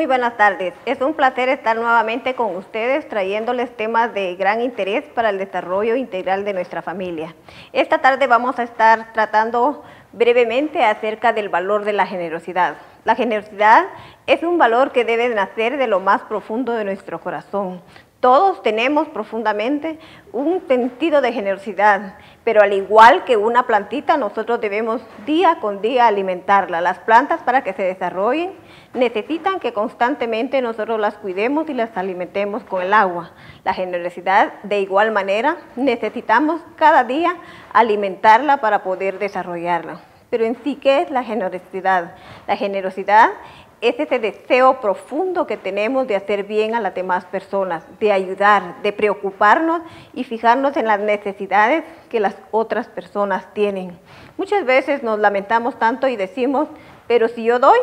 Muy buenas tardes. Es un placer estar nuevamente con ustedes trayéndoles temas de gran interés para el desarrollo integral de nuestra familia. Esta tarde vamos a estar tratando brevemente acerca del valor de la generosidad. La generosidad es un valor que debe nacer de lo más profundo de nuestro corazón. Todos tenemos profundamente un sentido de generosidad, pero al igual que una plantita, nosotros debemos día con día alimentarla. Las plantas para que se desarrollen necesitan que constantemente nosotros las cuidemos y las alimentemos con el agua. La generosidad, de igual manera, necesitamos cada día alimentarla para poder desarrollarla. Pero en sí, ¿qué es la generosidad? La generosidad es ese deseo profundo que tenemos de hacer bien a las demás personas, de ayudar, de preocuparnos y fijarnos en las necesidades que las otras personas tienen. Muchas veces nos lamentamos tanto y decimos, pero si yo doy,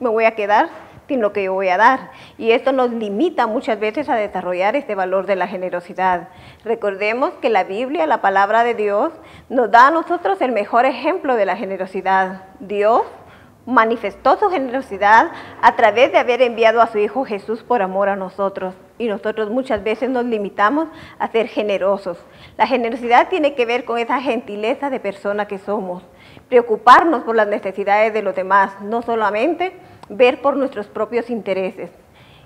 me voy a quedar sin lo que yo voy a dar. Y esto nos limita muchas veces a desarrollar este valor de la generosidad. Recordemos que la Biblia, la palabra de Dios, nos da a nosotros el mejor ejemplo de la generosidad. Dios manifestó su generosidad a través de haber enviado a su Hijo Jesús por amor a nosotros. Y nosotros muchas veces nos limitamos a ser generosos. La generosidad tiene que ver con esa gentileza de persona que somos. Preocuparnos por las necesidades de los demás, no solamente ver por nuestros propios intereses.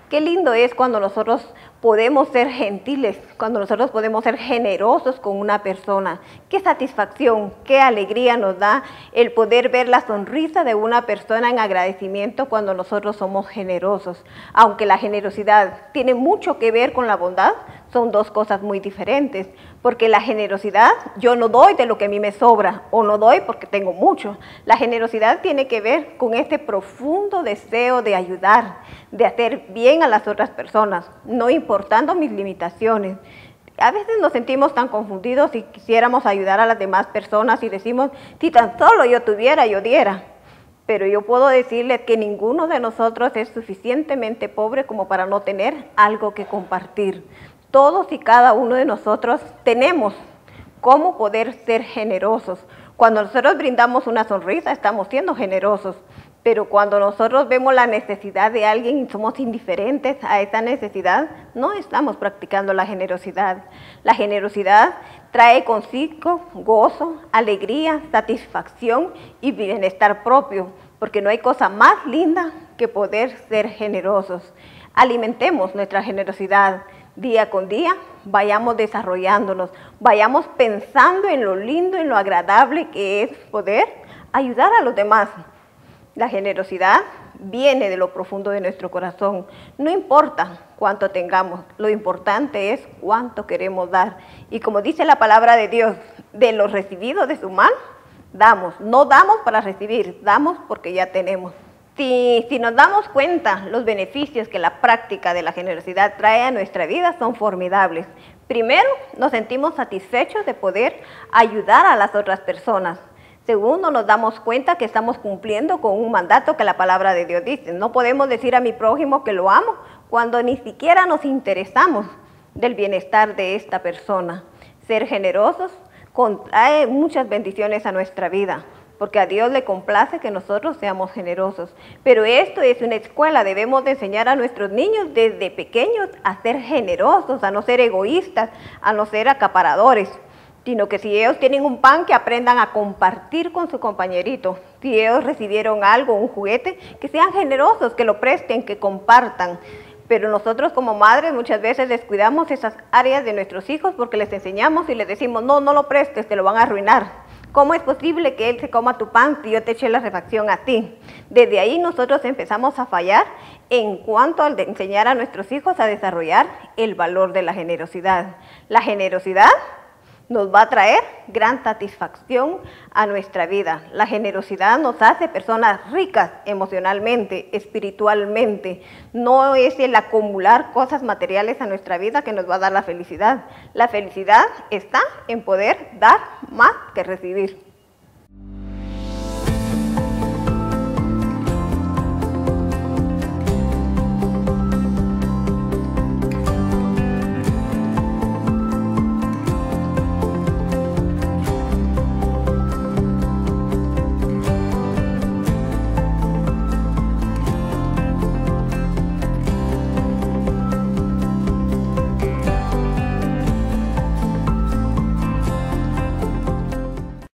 Qué lindo es cuando nosotros podemos ser gentiles, cuando nosotros podemos ser generosos con una persona. Qué satisfacción, qué alegría nos da el poder ver la sonrisa de una persona en agradecimiento cuando nosotros somos generosos. Aunque la generosidad tiene mucho que ver con la bondad, son dos cosas muy diferentes, porque la generosidad, yo no doy de lo que a mí me sobra o no doy porque tengo mucho. La generosidad tiene que ver con este profundo deseo de ayudar, de hacer bien a las otras personas, no importando mis limitaciones. A veces nos sentimos tan confundidos y quisiéramos ayudar a las demás personas y decimos, si tan solo yo tuviera, yo diera. Pero yo puedo decirles que ninguno de nosotros es suficientemente pobre como para no tener algo que compartir todos y cada uno de nosotros tenemos cómo poder ser generosos. Cuando nosotros brindamos una sonrisa, estamos siendo generosos. Pero cuando nosotros vemos la necesidad de alguien y somos indiferentes a esa necesidad, no estamos practicando la generosidad. La generosidad trae consigo gozo, alegría, satisfacción y bienestar propio, porque no hay cosa más linda que poder ser generosos. Alimentemos nuestra generosidad día con día, vayamos desarrollándonos, vayamos pensando en lo lindo, en lo agradable que es poder ayudar a los demás. La generosidad viene de lo profundo de nuestro corazón. No importa cuánto tengamos, lo importante es cuánto queremos dar. Y como dice la palabra de Dios, de lo recibido de su mano, damos. No damos para recibir, damos porque ya tenemos. Si, nos damos cuenta, los beneficios que la práctica de la generosidad trae a nuestra vida son formidables. Primero, nos sentimos satisfechos de poder ayudar a las otras personas. Segundo, nos damos cuenta que estamos cumpliendo con un mandato que la palabra de Dios dice. No podemos decir a mi prójimo que lo amo cuando ni siquiera nos interesamos del bienestar de esta persona. Ser generosos trae muchas bendiciones a nuestra vida porque a Dios le complace que nosotros seamos generosos. Pero esto es una escuela, debemos de enseñar a nuestros niños desde pequeños a ser generosos, a no ser egoístas, a no ser acaparadores, sino que si ellos tienen un pan, que aprendan a compartir con su compañerito. Si ellos recibieron algo, un juguete, que sean generosos, que lo presten, que compartan. Pero nosotros como madres muchas veces descuidamos esas áreas de nuestros hijos porque les enseñamos y les decimos, no, no lo prestes, te lo van a arruinar. ¿Cómo es posible que Él se coma tu pan si yo te eché la refacción a ti? Desde ahí nosotros empezamos a fallar en cuanto al de enseñar a nuestros hijos a desarrollar el valor de la generosidad. La generosidad nos va a traer gran satisfacción a nuestra vida. La generosidad nos hace personas ricas emocionalmente, espiritualmente. No es el acumular cosas materiales a nuestra vida que nos va a dar la felicidad. La felicidad está en poder dar más que recibir.